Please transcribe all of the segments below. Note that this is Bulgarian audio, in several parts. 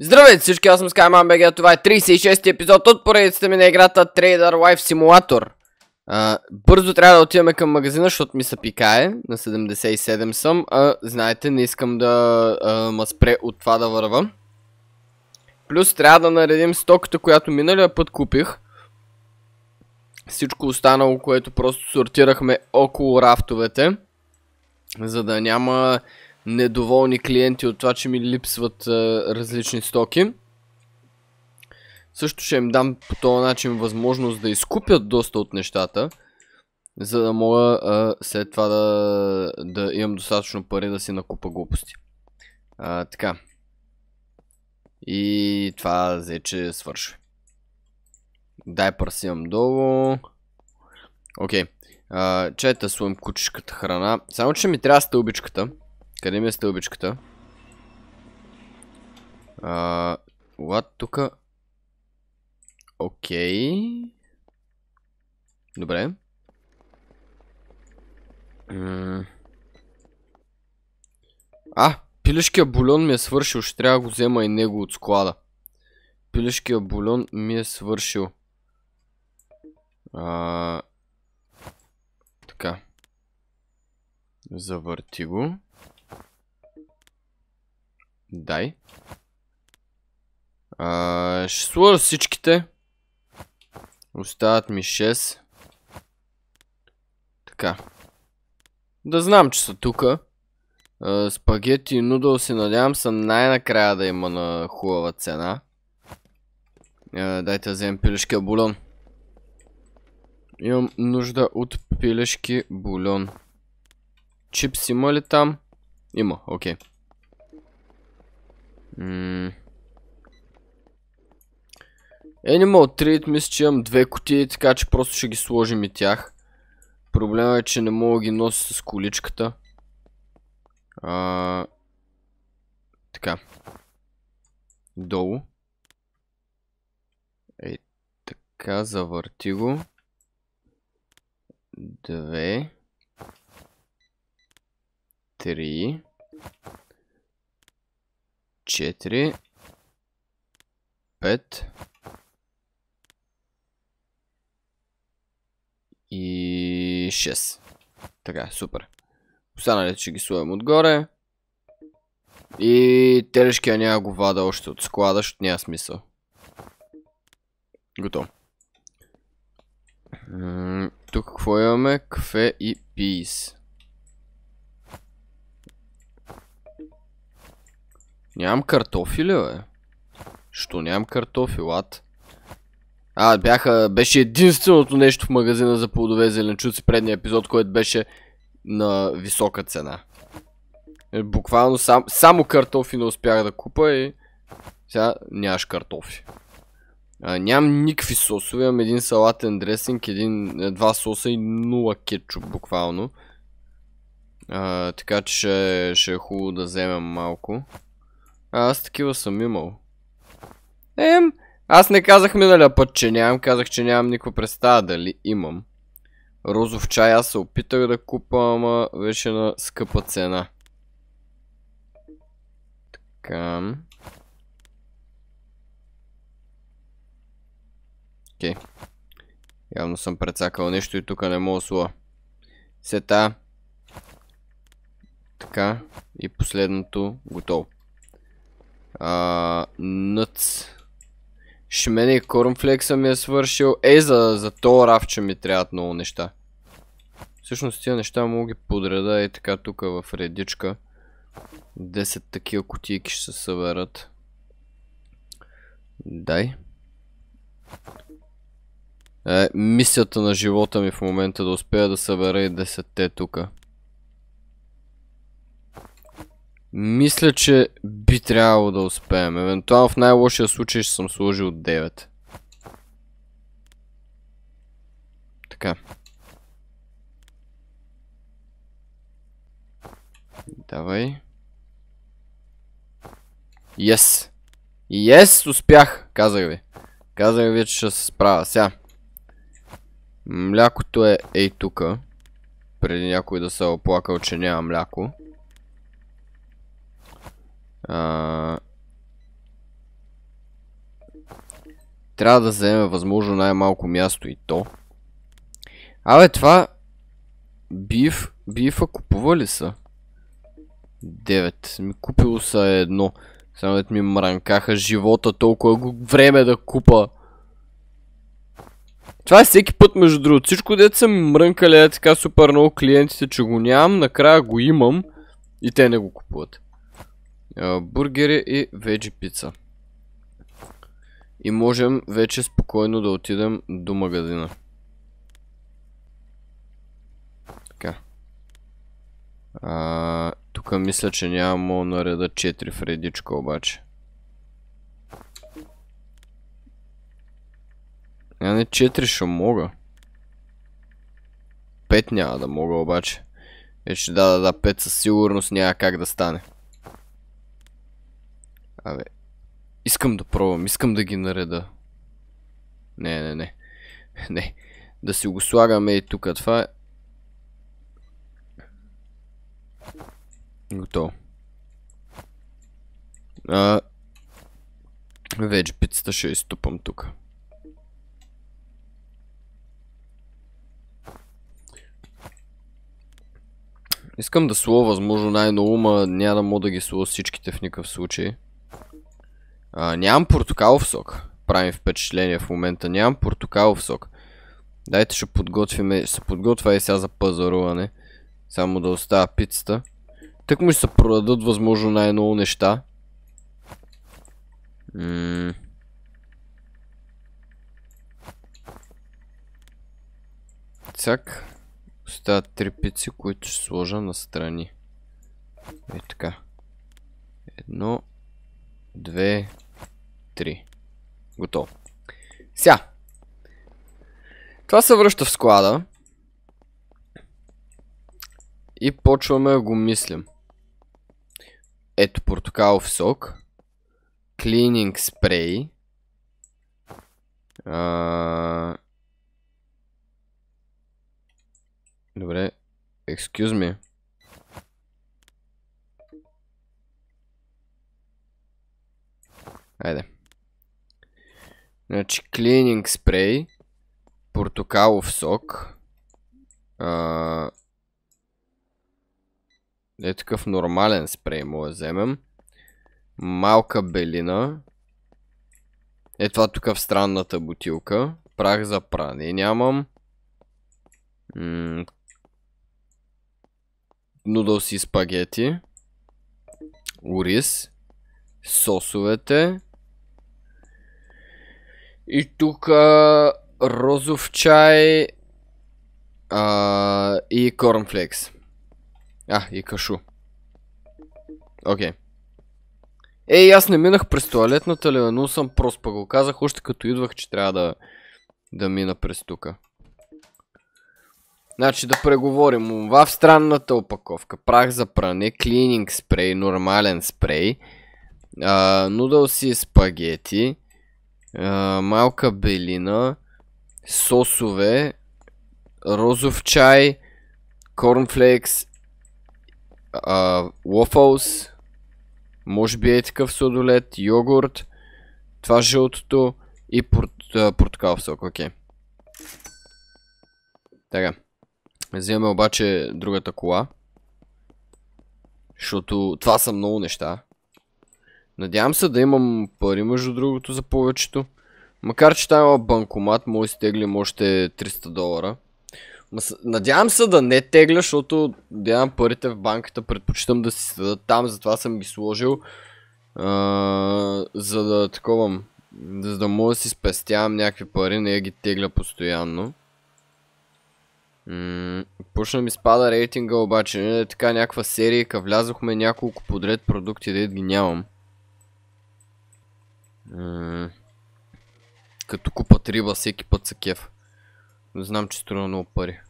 Здравейте всички, аз съм SkymanBG, това е 36-ти епизод от поредицата ми на играта Trader Life Simulator. Бързо трябва да отиваме към магазина, защото ми се пикае, на 77 съм, а знаете, не искам да ма спре от това да върва. Плюс трябва да наредим стоката, която миналия път купих. Всичко останало, което просто сортирахме около рафтовете, за да няма недоволни клиенти от това, че ми липсват а, различни стоки. Също ще им дам по този начин възможност да изкупят доста от нещата, за да мога а, след това да, да имам достатъчно пари да си накупа глупости. А, така. И това вече свършва. Дай имам долу. Окей. Okay. Чета слоим кучешката храна. Само, че ми трябва стълбичката. Къде ми е стълбичката? А, what тука? Окей. Добре. А, пилешкия бульон ми е свършил. Ще трябва да го взема и него от склада. Пилешкия бульон ми е свършил. Така. Завърти го. Дай. А, ще сложа всичките. Остават ми 6. Така. Да знам, че са тука. Спагети и нудъл се надявам са най-накрая да има на хубава цена. А, дайте да вземем пилешкия бульон. Имам нужда от пилешки бульон. Чипс има ли там? Има, окей. Okay. Animal Trade мисля, че имам две кутии, така че просто ще ги сложим и тях. Проблема е, че не мога ги нося с количката. А... Така. Долу. Ей, така, завърти го. Две. Три. 4, 5 и 6. Така, супер. Останалите ще ги сложим отгоре. И телешкия няма го вада още от склада, защото няма смисъл. Готово. Тук какво имаме? Кафе и пис. Нямам картофи ли, бе? Що нямам картофи, лад? А, бяха, беше единственото нещо в магазина за плодове зеленчуци предния епизод, който беше на висока цена. Е, буквално сам, само картофи не успях да купа и сега нямаш картофи. А, нямам никакви сосове, имам един салатен дресинг, един, е, два соса и нула кетчуп буквално. А, така че ще, ще е хубаво да вземем малко. А, аз такива съм имал. Ем, аз не казах миналия път, че нямам. Казах, че нямам никаква представа дали имам. Розов чай аз се опитах да купа, ама вече на скъпа цена. Така. Окей. Явно съм прецакал нещо и тук не мога слова. Сета. Така. И последното готово. Нъц. Шмене и корнфлекса ми е свършил. Ей, за, за то рафче ми трябват много неща. Всъщност тия неща мога ги подреда и така тук в редичка. 10 такива кутийки ще се съберат. Дай. Е, мисията на живота ми в момента да успея да събера и 10-те тука. Мисля, че би трябвало да успеем. Евентуално в най-лошия случай ще съм сложил 9. Така. Давай. Yes! Yes! Успях! Казах ви. Казах ви, че ще се справя. Сега. Млякото е ей тука. Преди някой да се е оплакал, че няма мляко. Трябва да вземе възможно най-малко място и то. Абе, това... Биф... Бифа купува ли са? 9. Ми купило са едно. Само ми мранкаха живота толкова време да купа. Това е всеки път, между другото. Всичко дете са ми мрънкали е така супер много клиентите, че го нямам, накрая го имам и те не го купуват. Бургери и веджи пица. И можем вече спокойно да отидем до магазина. Така. тук мисля, че няма нареда 4 в редичка обаче. А не 4 ще мога. 5 няма да мога обаче. Вече да, да, да, 5 със сигурност няма как да стане. Абе. Искам да пробвам, искам да ги нареда. Не, не, не. Не. Да си го слагаме и тук. Това е... Готово. А... Вече пицата ще изтупам тук. Искам да слова възможно най-много, ма няма да мога да ги слова всичките в никакъв случай. А, нямам портокалов сок. Правим впечатление в момента. Нямам портокалов сок. Дайте ще подготвиме. Ще подготвя и сега за пазаруване. Само да оставя пицата. Тък му ще се продадат възможно най-много неща. Ммм... Цак. Остават три пици, които ще сложа на страни. Е така. Едно, две, три. Готово. Ся. Това се връща в склада. И почваме да го мислим. Ето портокалов сок. Клининг спрей. Добре. Excuse me. Айде. Значи, клининг спрей, портокалов сок, е такъв нормален спрей му да вземем, малка белина, е това тук в странната бутилка, прах за пране нямам, нудълси и спагети, ориз, сосовете, и тук розов чай а, и корнфлекс. А, и кашу. Окей. Okay. Ей, аз не минах през туалетната ли, но съм прост, па го казах още като идвах, че трябва да, да мина през тука. Значи да преговорим. В странната опаковка. Прах за пране, клининг спрей, нормален спрей, нудълси спагети, малка белина, сосове, розов чай, корнфлекс, waffles, може би е такъв сладолет, йогурт, това жълтото и портокалов сок, окей. Така. Взимаме обаче другата кола. Защото това са много неща. Надявам се да имам пари между другото за повечето. Макар че там има банкомат, може си теглим още 300 долара. Надявам се да не тегля, защото да имам парите в банката, предпочитам да си седат там, затова съм ги сложил. за да таковам, за да мога да си спестявам някакви пари, не ги тегля постоянно. Почна ми спада рейтинга, обаче не е така някаква серия, влязохме няколко подред продукти, да ги нямам. Като купат риба всеки път са кеф. Не знам, че струва много пари.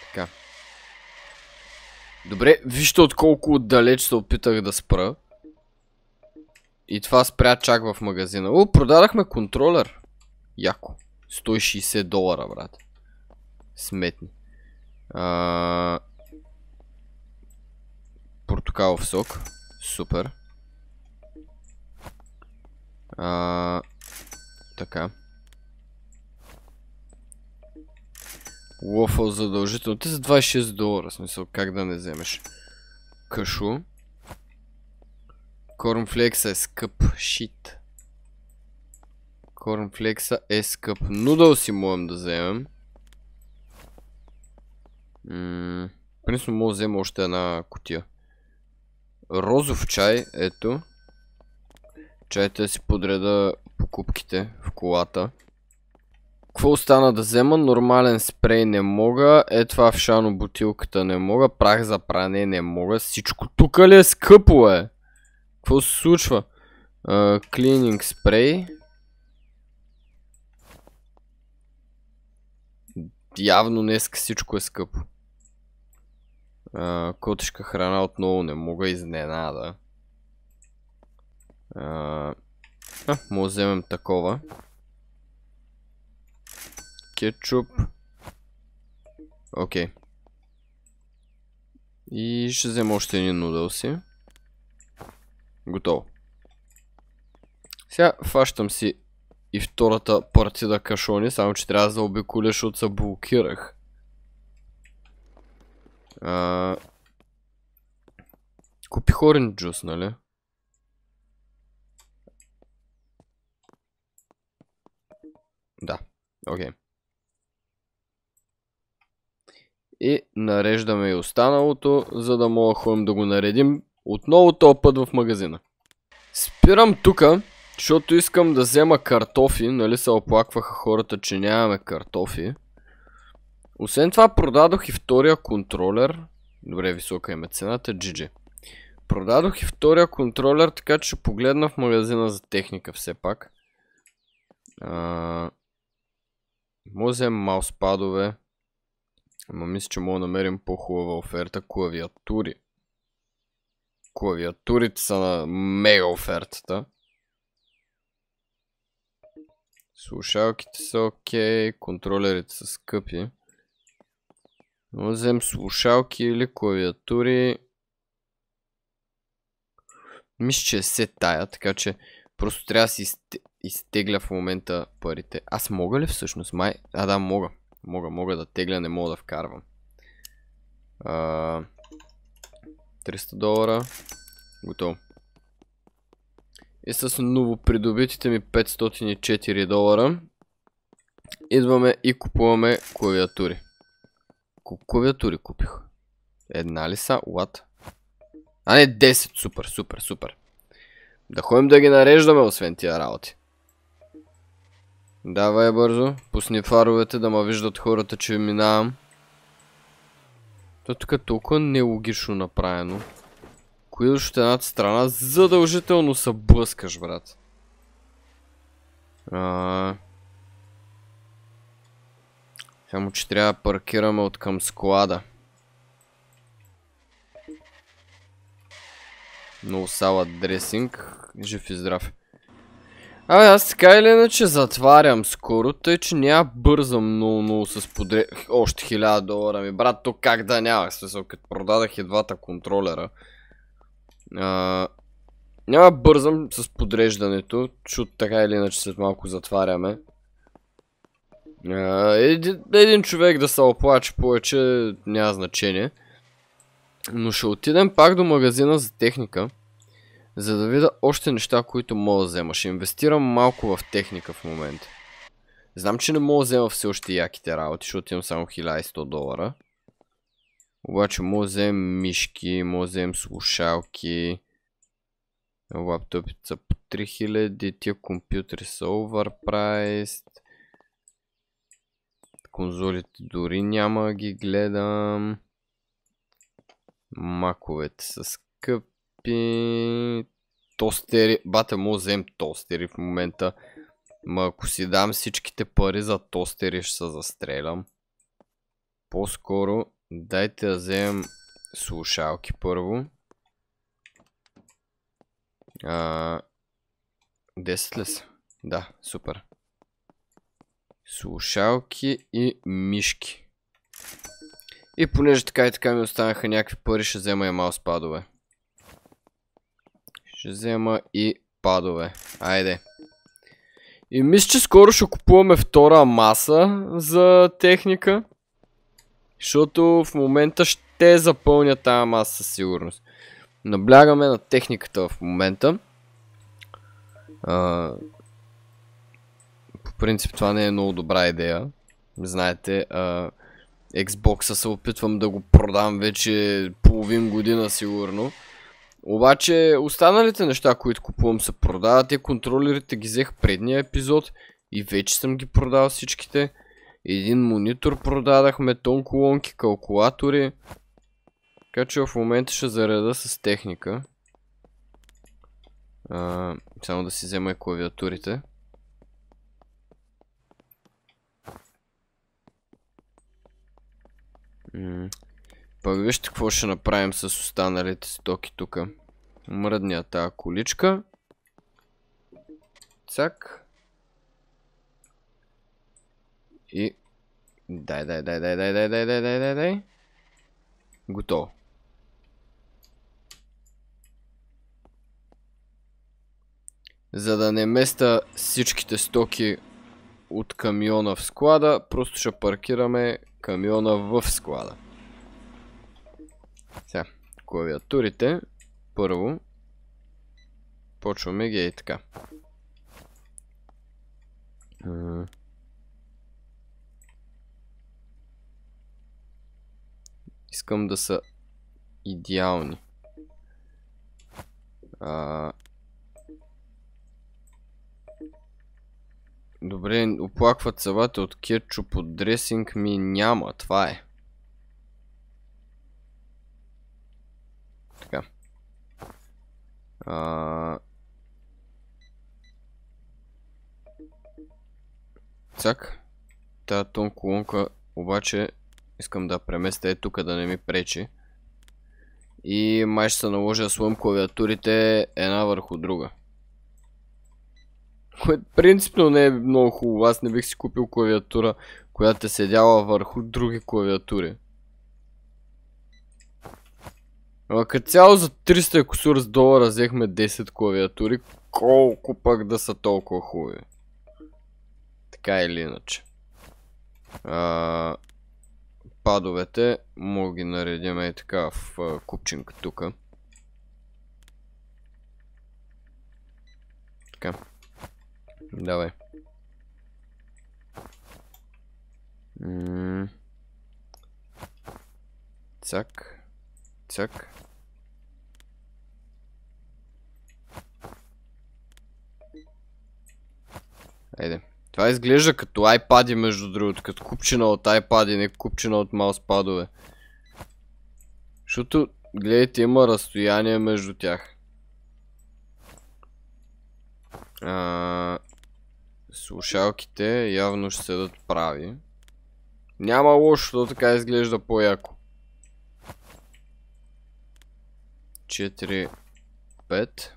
Така. Добре, вижте от колко отдалеч се опитах да спра. И това спря чак в магазина. О, продадахме контролер. Яко. 160 долара, брат. Сметни. Портокалов сок. Супер. Така. Лофъл задължително. Те са 26 долара, смисъл, как да не вземеш. Кашу. Корнфлекса е скъп. Шит. Корнфлекса е скъп. Нудъл си можем да вземем. Принципно мога да взема още една кутия. Розов чай, ето. Чайте да си подреда покупките в колата. Какво остана да взема? Нормален спрей не мога. Е това в шано бутилката не мога. Прах за пране не мога. Всичко тук ли е скъпо е? Какво се случва? Клининг спрей. Явно днес всичко е скъпо. котешка храна отново не мога изненада. А, може да вземем такова. Кетчуп. Окей. И ще взема още един нудълси. Готово. Сега фащам си и втората партида кашони, само че трябва да заобиколя, защото се блокирах. А... Купих джус, нали? Да, окей. Okay. И нареждаме и останалото, за да мога ходим да го наредим отново този път в магазина. Спирам тука, защото искам да взема картофи, нали се оплакваха хората, че нямаме картофи. Освен това продадох и втория контролер. Добре, висока има цената, GG. Продадох и втория контролер, така че погледна в магазина за техника все пак. А... Може да вземем мауспадове. Ама мисля, че мога да намерим по-хубава оферта клавиатури. Клавиатурите са на мега офертата. Слушалките са окей, контролерите са скъпи. Но взем слушалки или клавиатури. Мисля, че е се тая, така че просто трябва да си изтегля в момента парите. Аз мога ли всъщност? Май... А да, мога. Мога, мога да тегля, не мога да вкарвам. 300 долара. Готово. И с ново придобитите ми 504 долара идваме и купуваме клавиатури. Клавиатури купих. Една ли са? What? А не 10. Супер, супер, супер. Да ходим да ги нареждаме освен тия работи. Давай бързо. Пусни фаровете да ма виждат хората, че минавам. То тук е толкова нелогично направено. Кои от едната страна, задължително се блъскаш, брат. Само, че трябва да паркираме от към склада. No салат дресинг. Жив и здрав. Абе, аз така или иначе затварям скоро, тъй че няма бързам много, много с подре... Още 1000 долара ми, брат, то как да нямах, смисъл, като продадах и двата контролера. А... Няма бързам с подреждането, защото така или иначе след малко затваряме. А, един, един човек да се оплаче повече няма значение. Но ще отидем пак до магазина за техника. За да видя още неща, които мога да взема. Ще инвестирам малко в техника в момента. Знам, че не мога да взема все още яките работи, защото имам само 1100 долара. Обаче мога да вземем мишки, мога да вземем слушалки. Лаптопите са по 3000, тия компютри са overpriced. Конзолите дори няма ги гледам. Маковете са скъпи купи тостери. Бате, му взем тостери в момента. Ма ако си дам всичките пари за тостери, ще се застрелям. По-скоро дайте да вземем слушалки първо. А, 10 ли са? Да, супер. Слушалки и мишки. И понеже така и така ми останаха някакви пари, ще взема и маус падове. Ще взема и падове. Айде. И мисля, че скоро ще купуваме втора маса за техника. Защото в момента ще запълня тази маса със сигурност. Наблягаме на техниката в момента. По принцип това не е много добра идея. Знаете, а, се опитвам да го продам вече половин година сигурно. Обаче останалите неща, които купувам се продават. Те контролерите ги взех предния епизод и вече съм ги продал всичките. Един монитор продадахме, тон колонки, калкулатори. Така че в момента ще зареда с техника. А, само да си взема и клавиатурите. Пък вижте какво ще направим с останалите стоки тук. Мръдня тази количка. Цак. И... Дай, дай, дай, дай, дай, дай, дай, дай, дай, дай, дай. Готово. За да не места всичките стоки от камиона в склада, просто ще паркираме камиона в склада. Сега, клавиатурите, първо, почваме ги и така. Искам да са идеални. Добре, оплакват салата от кетчуп от дресинг ми няма, това е. Така. А... Цак. Та тон колонка обаче искам да преместя е тук да не ми пречи. И май ще се наложи да клавиатурите една върху друга. Което принципно не е много хубаво. Аз не бих си купил клавиатура, която е седяла върху други клавиатури. Ама като цяло за 300 кусур с долара взехме 10 клавиатури. Колко пък да са толкова хубави. Така или иначе. А, падовете мога ги наредим и така в купчинка тука. Така. Давай. Цак. Цак. Айде. Това изглежда като iPad между другото, като купчина от iPad, не купчина от мауспадове. Защото, гледайте, има разстояние между тях. Слушалките явно ще седат прави. Няма лошо, то така изглежда по-яко. 4, 5.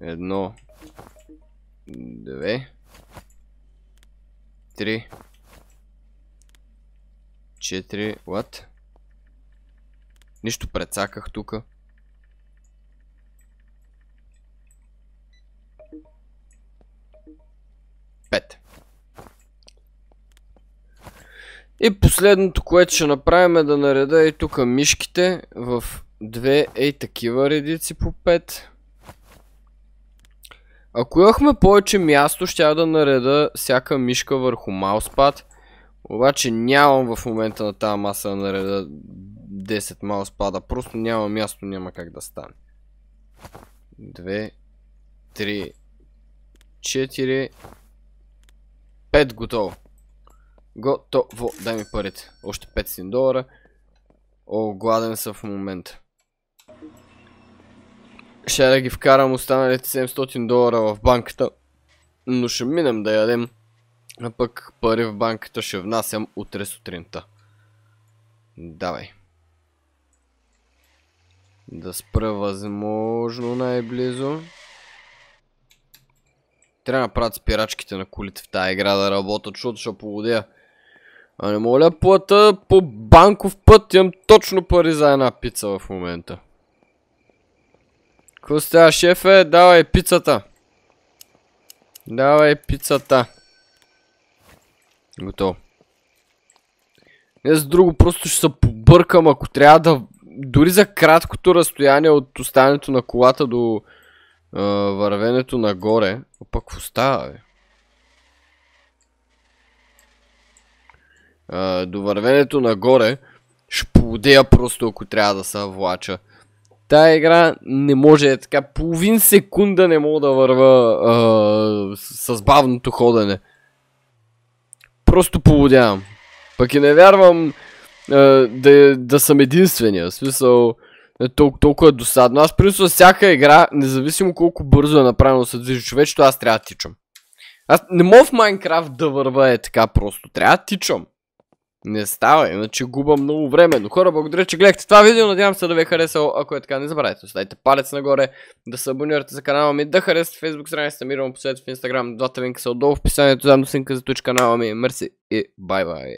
Едно, две, три, четири, what? Нищо прецаках тука. Пет. И последното, което ще направим е да нареда и тук мишките в две ей такива редици по 5. Ако имахме повече място, ще да нареда всяка мишка върху мауспад. Обаче нямам в момента на тази маса да нареда 10 мауспада. Просто няма място, няма как да стане. 2, 3, 4, 5 готово. Готово. Дай ми парите. Още 500 долара. О, гладен съм в момента. Ще да ги вкарам останалите 700 долара в банката. Но ще минем да ядем. А пък пари в банката ще внасям утре сутринта. Давай. Да спра възможно най-близо. Трябва да направят спирачките на колите в тази игра да работят, защото ще поводя. А не моля плата по банков път, имам точно пари за една пица в момента. Какво става, шефе? Давай пицата. Давай пицата. Готово. Не за друго, просто ще се побъркам, ако трябва да... Дори за краткото разстояние от оставането на колата до вървенето нагоре. Опа, какво става, бе? До вървенето нагоре ще поводея просто, ако трябва да се влача. Тая игра не може, е така, половин секунда не мога да върва а, с, бавното ходене. Просто поводявам. Пък и не вярвам а, да, да съм единствения. В смисъл, е толкова, толкова досадно. Аз принципно всяка игра, независимо колко бързо е направено се движи човечето, аз трябва да тичам. Аз не мога в Майнкрафт да върва е така просто. Трябва да тичам. Не става, иначе губа много време. Но хора, благодаря, че гледахте това видео. Надявам се да ви е харесало. Ако е така, не забравяйте да оставите палец нагоре, да се абонирате за канала ми, да харесате Facebook страницата, мирам последете в Instagram. Двата линка са отдолу в описанието, заедно с линка за Twitch канала ми. Мерси и бай бай.